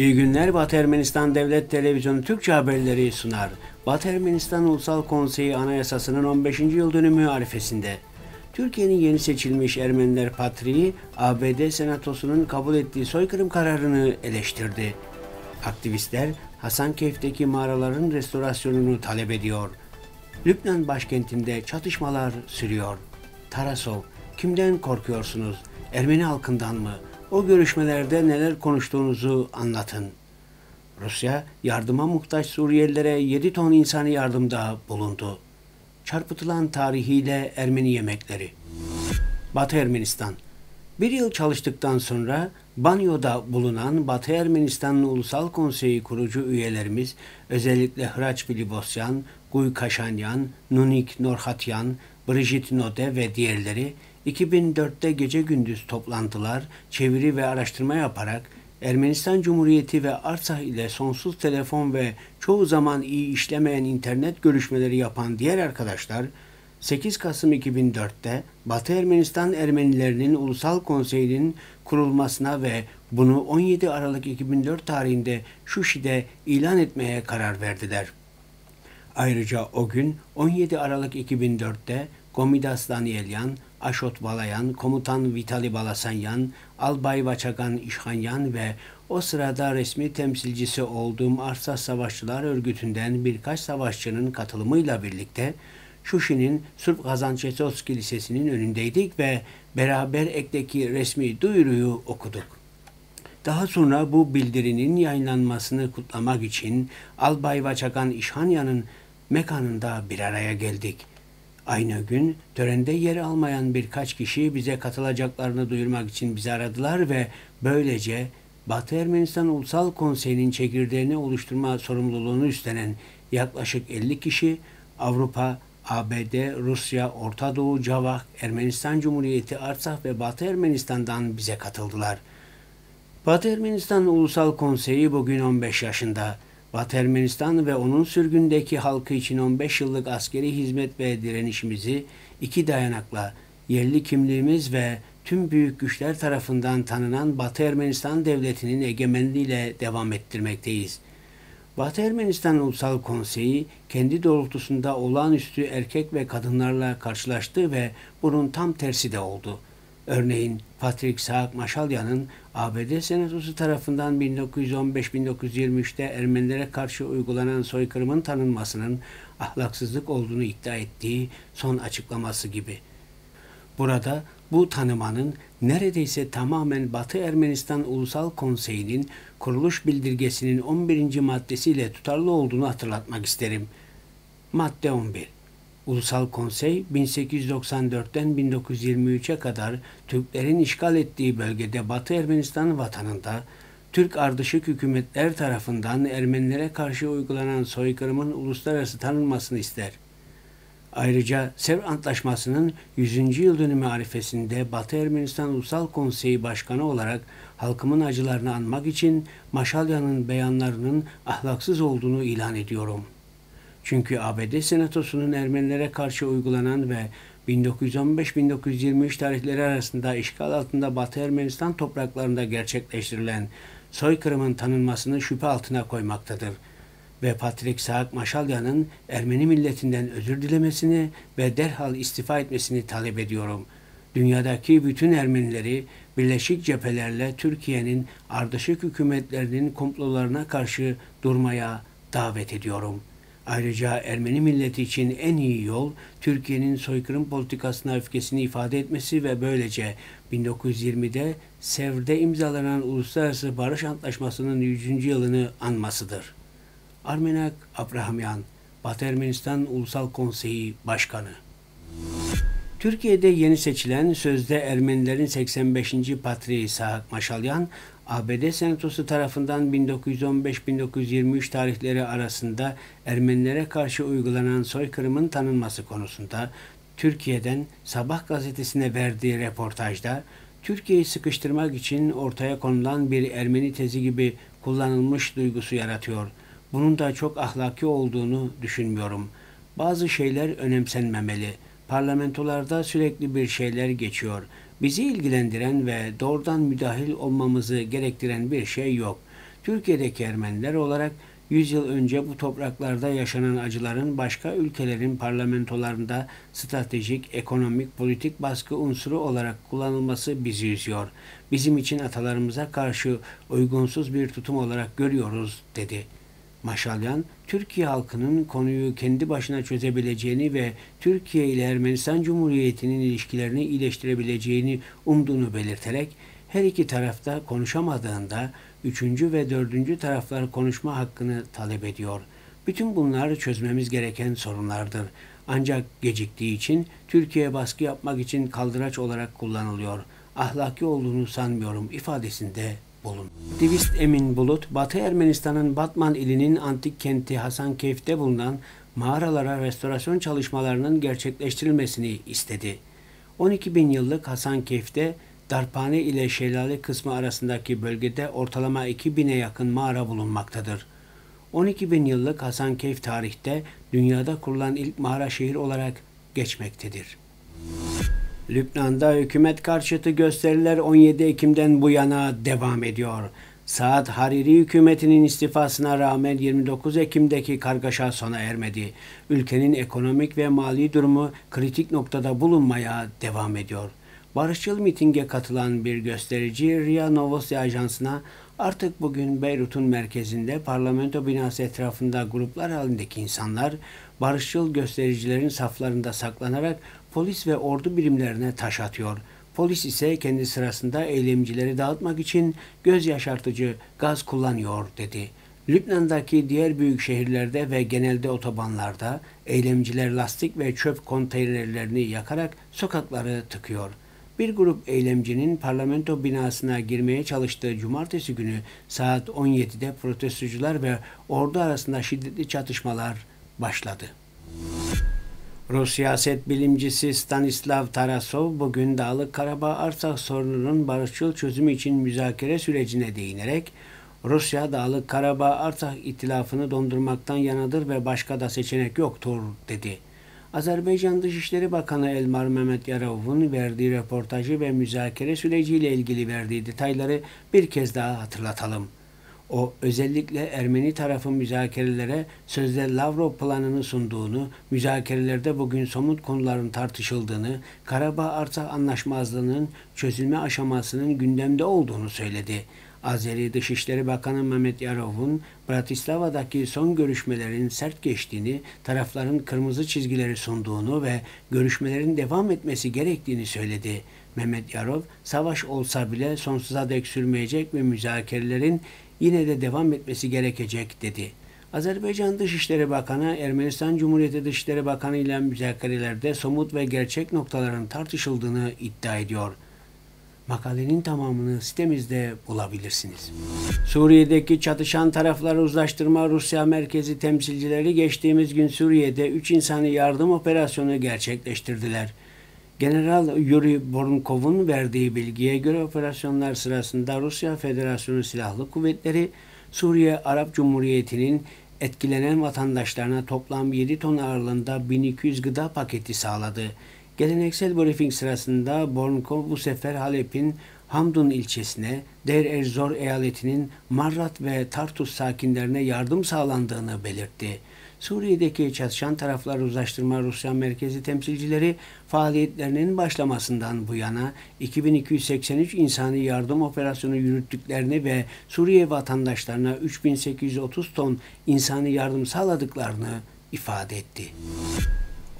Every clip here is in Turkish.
İyi günler Batı Ermenistan Devlet Televizyonu Türkçe haberleri sunar. Batı Ermenistan Ulusal Konseyi Anayasası'nın 15. yıl dönümü arifesinde. Türkiye'nin yeni seçilmiş Ermeniler Patriği, ABD Senatosu'nun kabul ettiği soykırım kararını eleştirdi. Aktivistler Hasankeyf'teki mağaraların restorasyonunu talep ediyor. Lübnan başkentinde çatışmalar sürüyor. Tarasov, kimden korkuyorsunuz? Ermeni halkından mı? O görüşmelerde neler konuştuğunuzu anlatın. Rusya yardıma muhtaç Suriyelilere 7 ton insani yardımda bulundu. Çarpıtılan tarihiyle Ermeni yemekleri. Batı Ermenistan bir yıl çalıştıktan sonra Banyo'da bulunan Batı Ermenistan'ın Ulusal Konseyi kurucu üyelerimiz özellikle Hraç Bilibosyan, Guy Kaşanyan, Nunik Norhatyan, Brigitte Node ve diğerleri 2004'te gece gündüz toplantılar, çeviri ve araştırma yaparak Ermenistan Cumhuriyeti ve Artsakh ile sonsuz telefon ve çoğu zaman iyi işlemeyen internet görüşmeleri yapan diğer arkadaşlar 8 Kasım 2004'te Batı Ermenistan Ermenilerinin Ulusal Konseyi'nin kurulmasına ve bunu 17 Aralık 2004 tarihinde Şuşi'de ilan etmeye karar verdiler. Ayrıca o gün 17 Aralık 2004'te Gomidas Danielyan, Aşot Balayan, Komutan Vitali Balasanyan, Albay Vaçagan İşhanyan ve o sırada resmi temsilcisi olduğum Arsa Savaşçılar Örgütü'nden birkaç savaşçının katılımıyla birlikte Şuşi'nin Sırp Kazançetovski Lisesi'nin önündeydik ve beraber ekteki resmi duyuruyu okuduk. Daha sonra bu bildirinin yayınlanmasını kutlamak için Albay Vaçagan İşhanyan'ın mekanında bir araya geldik. Aynı gün törende yer almayan birkaç kişi bize katılacaklarını duyurmak için bizi aradılar ve böylece Batı Ermenistan Ulusal Konseyi'nin çekirdeğini oluşturma sorumluluğunu üstlenen yaklaşık 50 kişi Avrupa, ABD, Rusya, Orta Doğu, Cavak, Ermenistan Cumhuriyeti, Artsakh ve Batı Ermenistan'dan bize katıldılar. Batı Ermenistan Ulusal Konseyi bugün 15 yaşında. Batı Ermenistan ve onun sürgündeki halkı için 15 yıllık askeri hizmet ve direnişimizi iki dayanakla yerli kimliğimiz ve tüm büyük güçler tarafından tanınan Batı Ermenistan Devleti'nin egemenliğiyle devam ettirmekteyiz. Batı Ermenistan Ulusal Konseyi kendi doğrultusunda olağanüstü erkek ve kadınlarla karşılaştı ve bunun tam tersi de oldu.'' Örneğin Patrick Saak Maşalyan'ın ABD Senatosu tarafından 1915-1923'te Ermenilere karşı uygulanan soykırımın tanınmasının ahlaksızlık olduğunu iddia ettiği son açıklaması gibi. Burada bu tanımanın neredeyse tamamen Batı Ermenistan Ulusal Konseyi'nin kuruluş bildirgesinin 11. maddesiyle tutarlı olduğunu hatırlatmak isterim. Madde 11 Ulusal Konsey 1894'ten 1923'e kadar Türklerin işgal ettiği bölgede Batı Ermenistan vatanında Türk ardışık hükümetler tarafından Ermenilere karşı uygulanan soykırımın uluslararası tanınmasını ister. Ayrıca Sevr Antlaşması'nın 100. yıl dönümü arifesinde Batı Ermenistan Ulusal Konseyi Başkanı olarak halkımın acılarını anmak için Maşalya'nın beyanlarının ahlaksız olduğunu ilan ediyorum.'' Çünkü ABD Senatosu'nun Ermenilere karşı uygulanan ve 1915-1923 tarihleri arasında işgal altında Batı Ermenistan topraklarında gerçekleştirilen soykırımın tanınmasını şüphe altına koymaktadır. Ve Patrik Saak Maşalya'nın Ermeni milletinden özür dilemesini ve derhal istifa etmesini talep ediyorum. Dünyadaki bütün Ermenileri birleşik cephelerle Türkiye'nin ardışık hükümetlerinin komplolarına karşı durmaya davet ediyorum.'' Ayrıca Ermeni milleti için en iyi yol Türkiye'nin soykırım politikasına öfkesini ifade etmesi ve böylece 1920'de Sevr'de imzalanan Uluslararası Barış Antlaşması'nın 100. yılını anmasıdır. Armenak Abrahamyan, Batı Ermenistan Ulusal Konseyi Başkanı Türkiye'de yeni seçilen sözde Ermenilerin 85. Patriği Sahak Maşalyan, ABD Senatosu tarafından 1915-1923 tarihleri arasında Ermenilere karşı uygulanan soykırımın tanınması konusunda Türkiye'den Sabah gazetesine verdiği reportajda Türkiye'yi sıkıştırmak için ortaya konulan bir Ermeni tezi gibi kullanılmış duygusu yaratıyor. Bunun da çok ahlaki olduğunu düşünmüyorum. Bazı şeyler önemsenmemeli. Parlamentolarda sürekli bir şeyler geçiyor bizi ilgilendiren ve doğrudan müdahil olmamızı gerektiren bir şey yok. Türkiye'deki Ermeniler olarak 100 yıl önce bu topraklarda yaşanan acıların başka ülkelerin parlamentolarında stratejik, ekonomik, politik baskı unsuru olarak kullanılması bizi üzüyor. Bizim için atalarımıza karşı uygunsuz bir tutum olarak görüyoruz, dedi. Maşalyan, Türkiye halkının konuyu kendi başına çözebileceğini ve Türkiye ile Ermenistan Cumhuriyeti'nin ilişkilerini iyileştirebileceğini umduğunu belirterek, her iki tarafta konuşamadığında üçüncü ve dördüncü taraflar konuşma hakkını talep ediyor. Bütün bunlar çözmemiz gereken sorunlardır. Ancak geciktiği için Türkiye baskı yapmak için kaldıraç olarak kullanılıyor. Ahlaki olduğunu sanmıyorum ifadesinde bulun. Aktivist Emin Bulut, Batı Ermenistan'ın Batman ilinin antik kenti Hasankeyf'te bulunan mağaralara restorasyon çalışmalarının gerçekleştirilmesini istedi. 12 bin yıllık Hasankeyf'te Darphane ile Şelale kısmı arasındaki bölgede ortalama 2000'e yakın mağara bulunmaktadır. 12 bin yıllık Hasankeyf tarihte dünyada kurulan ilk mağara şehir olarak geçmektedir. Lübnan'da hükümet karşıtı gösteriler 17 Ekim'den bu yana devam ediyor. Saad Hariri hükümetinin istifasına rağmen 29 Ekim'deki kargaşa sona ermedi. Ülkenin ekonomik ve mali durumu kritik noktada bulunmaya devam ediyor. Barışçıl mitinge katılan bir gösterici Ria Novosti Ajansı'na artık bugün Beyrut'un merkezinde parlamento binası etrafında gruplar halindeki insanlar barışçıl göstericilerin saflarında saklanarak polis ve ordu birimlerine taş atıyor. Polis ise kendi sırasında eylemcileri dağıtmak için göz yaşartıcı gaz kullanıyor dedi. Lübnan'daki diğer büyük şehirlerde ve genelde otobanlarda eylemciler lastik ve çöp konteynerlerini yakarak sokakları tıkıyor. Bir grup eylemcinin parlamento binasına girmeye çalıştığı cumartesi günü saat 17'de protestocular ve ordu arasında şiddetli çatışmalar başladı. Rus siyaset bilimcisi Stanislav Tarasov bugün Dağlık Karabağ Arsak sorununun barışçıl çözümü için müzakere sürecine değinerek Rusya Dağlık Karabağ Arsak itilafını dondurmaktan yanadır ve başka da seçenek yoktur dedi. Azerbaycan Dışişleri Bakanı Elmar Mehmet Yarov'un verdiği röportajı ve müzakere süreciyle ilgili verdiği detayları bir kez daha hatırlatalım. O özellikle Ermeni tarafın müzakerelere sözde Lavrov planını sunduğunu, müzakerelerde bugün somut konuların tartışıldığını, Karabağ Arsak Anlaşmazlığı'nın çözülme aşamasının gündemde olduğunu söyledi. Azeri Dışişleri Bakanı Mehmet Yarov'un Bratislava'daki son görüşmelerin sert geçtiğini, tarafların kırmızı çizgileri sunduğunu ve görüşmelerin devam etmesi gerektiğini söyledi. Mehmet Yarov, savaş olsa bile sonsuza dek sürmeyecek ve müzakerelerin yine de devam etmesi gerekecek dedi. Azerbaycan Dışişleri Bakanı Ermenistan Cumhuriyeti Dışişleri Bakanı ile müzakerelerde somut ve gerçek noktaların tartışıldığını iddia ediyor. Makalenin tamamını sitemizde bulabilirsiniz. Suriye'deki çatışan tarafları uzlaştırma Rusya merkezi temsilcileri geçtiğimiz gün Suriye'de 3 insani yardım operasyonu gerçekleştirdiler. General Yuri Bornkov'un verdiği bilgiye göre operasyonlar sırasında Rusya Federasyonu Silahlı Kuvvetleri Suriye Arap Cumhuriyeti'nin etkilenen vatandaşlarına toplam 7 ton ağırlığında 1200 gıda paketi sağladı. Geleneksel briefing sırasında Bornkov bu sefer Halep'in Hamdun ilçesine, Deir Erzor eyaletinin Marrat ve Tartus sakinlerine yardım sağlandığını belirtti. Suriye'deki çatışan taraflar uzlaştırma Rusya merkezi temsilcileri faaliyetlerinin başlamasından bu yana 2283 insani yardım operasyonu yürüttüklerini ve Suriye vatandaşlarına 3830 ton insani yardım sağladıklarını ifade etti.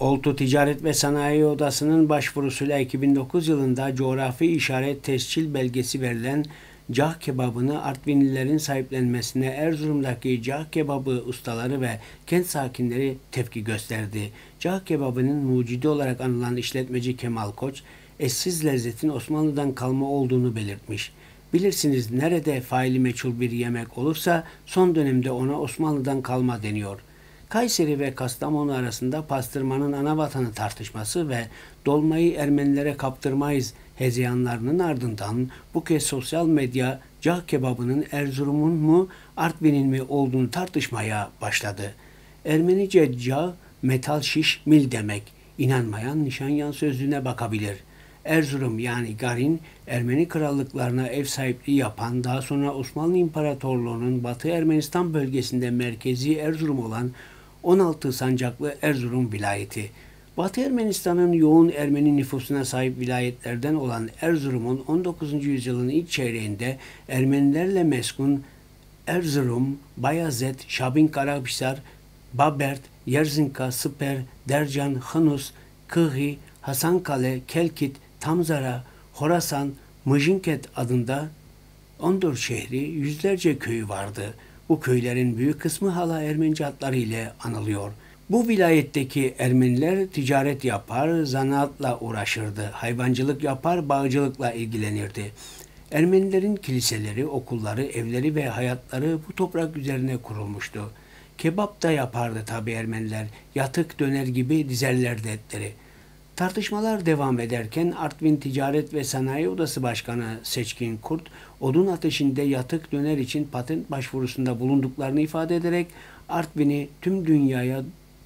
Oltu Ticaret ve Sanayi Odası'nın başvurusuyla 2009 yılında coğrafi işaret tescil belgesi verilen cah kebabını Artvinlilerin sahiplenmesine Erzurum'daki cah kebabı ustaları ve kent sakinleri tepki gösterdi. Cah kebabının mucidi olarak anılan işletmeci Kemal Koç, eşsiz lezzetin Osmanlı'dan kalma olduğunu belirtmiş. Bilirsiniz nerede faili meçhul bir yemek olursa son dönemde ona Osmanlı'dan kalma deniyor.'' Kayseri ve Kastamonu arasında pastırmanın ana vatanı tartışması ve dolmayı Ermenilere kaptırmayız hezeyanlarının ardından bu kez sosyal medya cağ kebabının Erzurum'un mu Artvin'in mi olduğunu tartışmaya başladı. Ermenice cağ metal şiş mil demek. İnanmayan Nişanyan sözlüğüne bakabilir. Erzurum yani Garin, Ermeni krallıklarına ev sahipliği yapan, daha sonra Osmanlı İmparatorluğu'nun Batı Ermenistan bölgesinde merkezi Erzurum olan 16 sancaklı Erzurum vilayeti. Batı Ermenistan'ın yoğun Ermeni nüfusuna sahip vilayetlerden olan Erzurum'un 19. yüzyılın ilk çeyreğinde Ermenilerle meskun Erzurum, Bayazet, Şabin Karahisar, Babert, Yerzinka, Sıper, Dercan, Hanus, Kıhi, Hasankale, Kelkit, Tamzara, Horasan, Mıjinket adında 14 şehri, yüzlerce köyü vardı. Bu köylerin büyük kısmı hala Ermenice adları ile anılıyor. Bu vilayetteki Ermeniler ticaret yapar, zanaatla uğraşırdı. Hayvancılık yapar, bağcılıkla ilgilenirdi. Ermenilerin kiliseleri, okulları, evleri ve hayatları bu toprak üzerine kurulmuştu. Kebap da yapardı tabi Ermeniler. Yatık döner gibi dizerlerdi etleri. Tartışmalar devam ederken Artvin Ticaret ve Sanayi Odası Başkanı Seçkin Kurt, odun ateşinde yatık döner için patent başvurusunda bulunduklarını ifade ederek Artvin'i tüm dünyaya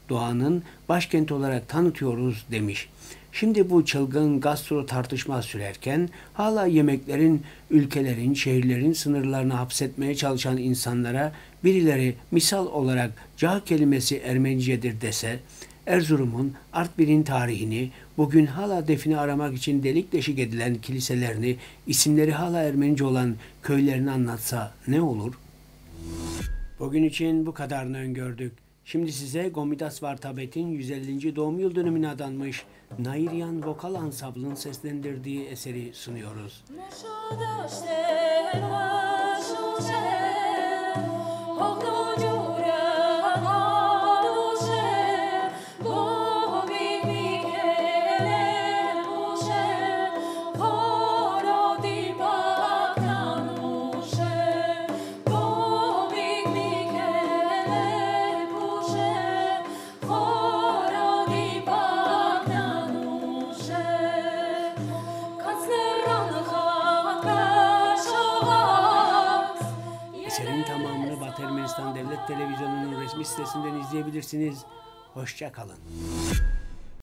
doğanın başkenti olarak tanıtıyoruz demiş. Şimdi bu çılgın gastro tartışma sürerken hala yemeklerin, ülkelerin, şehirlerin sınırlarını hapsetmeye çalışan insanlara birileri misal olarak ca kelimesi Ermenicedir dese, Erzurum'un Artvin'in tarihini, bugün hala defini aramak için delik deşik edilen kiliselerini, isimleri hala Ermenice olan köylerini anlatsa ne olur? Bugün için bu kadarını öngördük. Şimdi size Gomidas Vartabet'in 150. doğum yıl dönümüne adanmış Nairyan Vokal Ansabl'ın seslendirdiği eseri sunuyoruz. izleyebilirsiniz. Hoşça kalın.